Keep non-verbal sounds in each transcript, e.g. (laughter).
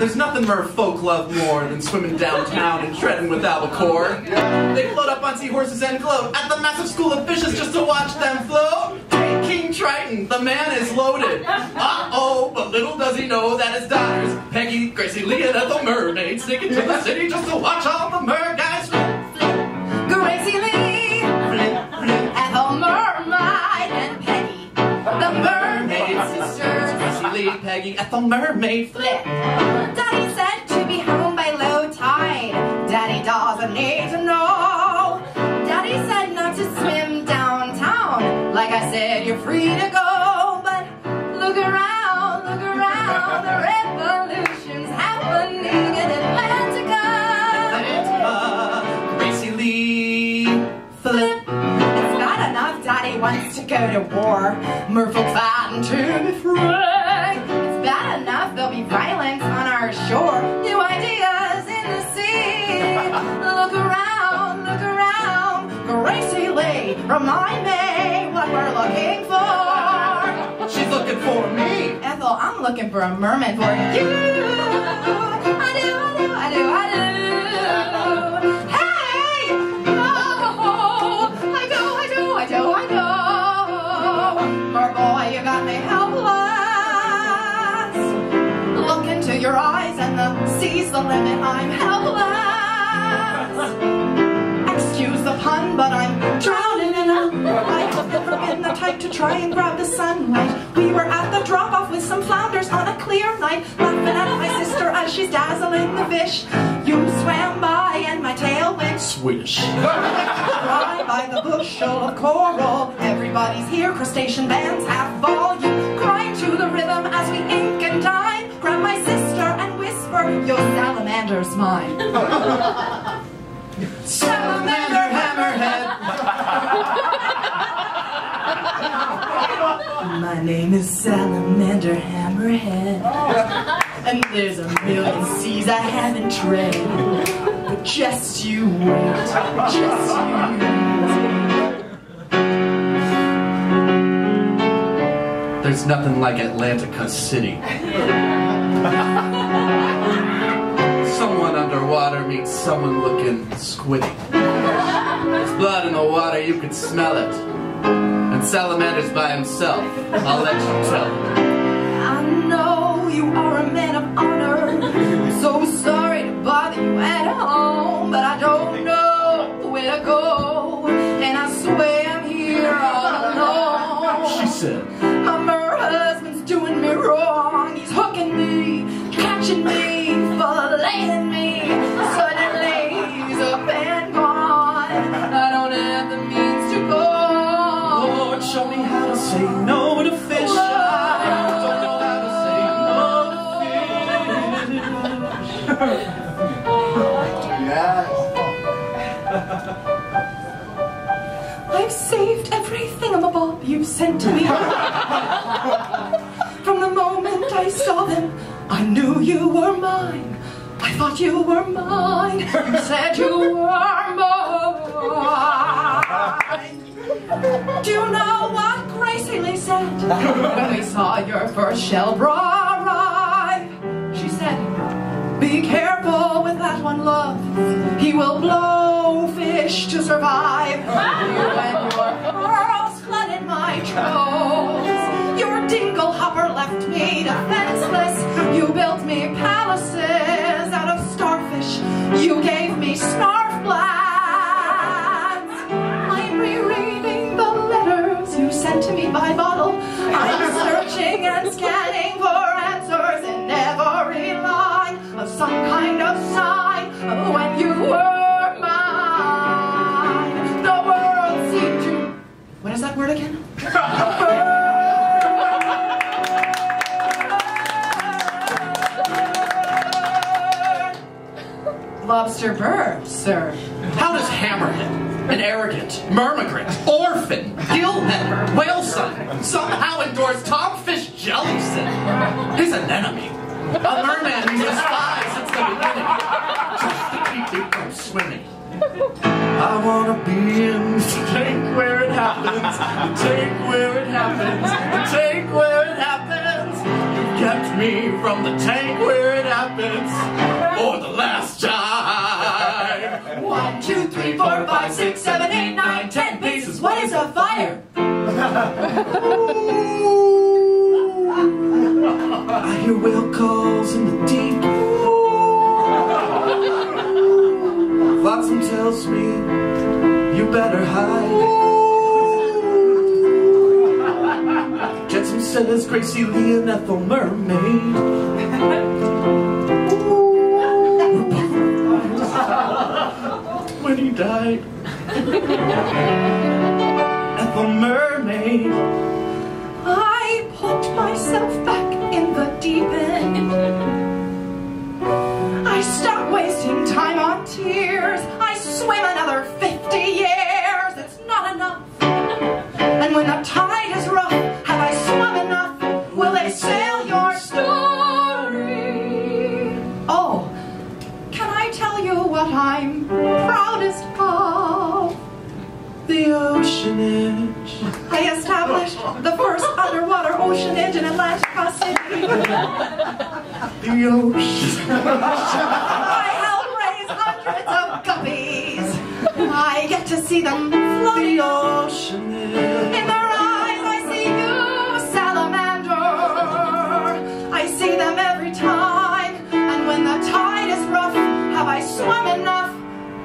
There's nothing merfolk love more than swimming downtown and treading with albacore. They float up on seahorses and gloat at the massive school of fishes just to watch them float. Hey, King Triton, the man is loaded. Uh-oh, but little does he know that his daughters, Peggy, Gracie, Lee, and Ethel Mermaid, sneak into the city just to watch all the mer guys Gracie Lee, sisters. Gracie, Lee, Peggy, Ethel Mermaid, Flip. Daddy said to be home by low tide. Daddy doesn't need to know. Daddy said not to swim downtown. Like I said, you're free to go. But look around, look around. The revolution's happening in Atlantica. Atlantica, Gracie Lee, Flip. It's not enough Daddy wants to go to war. Merfolk fighting to be free. It's bad enough there'll be violence on our shore. New ideas in the sea. Look around, look around. Gracie Lee, remind me what we're looking for. She's looking for me. Ethel, I'm looking for a mermaid for you. I do, I do, I do, I do. The limit. I'm helpless. Excuse the pun, but I'm drowning in a light. In the type to try and grab the sunlight. We were at the drop off with some flounders on a clear night, laughing at my sister as she's dazzling the fish. You swam by and my tail went Swish. Right (laughs) by the bushel of coral. Everybody's here, crustacean bands have volume. Crying to the rhythm as we ink and dine. Grab my sister whisper, your salamander's (laughs) mine. Salamander hammerhead. (laughs) My name is Salamander Hammerhead. And there's a million seas I haven't tread. But just you wait, just you wait. There's nothing like Atlantica City. (laughs) someone looking squiddy. There's blood in the water, you can smell it. And Salamander's by himself. I'll let you tell it. I know you are a man of honor. So sorry to bother you at home, but I don't know where to go. And I swear I'm here all alone. She said, My mer husband's doing me wrong. He's hooking me, catching me, saved everything I'm above you've sent to me. From the moment I saw them, I knew you were mine. I thought you were mine. You said you were mine. Do you know what Gracie Lee said when we saw your first shell arrive? She said, be careful with that one, love. He will blow fish to survive. Me palaces out of starfish. You gave me snarf Lobster bird, sir. How does Hammerhead, an arrogant, murmigrant, orphan, gillhead, whale son, somehow endorse Tomfish Jellison? He's an enemy. A merman who's despised since the beginning. Just to keep you from swimming. I wanna be in the tank where it happens, the tank where it happens, the tank where it happens. You kept me from the tank where it happens. I hear whale calls in the deep. Flotsam tells me you better hide. Jetsam says Gracie Lee and Ethel Mermaid. when he died. Ethel Mermaid. I I established the first underwater oceanage in Atlantic City. (laughs) The ocean. I help raise hundreds of guppies. I get to see them floating The on. oceanage. In their eyes, I see you, salamander. I see them every time. And when the tide is rough, have I swum enough?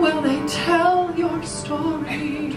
Will they tell your story?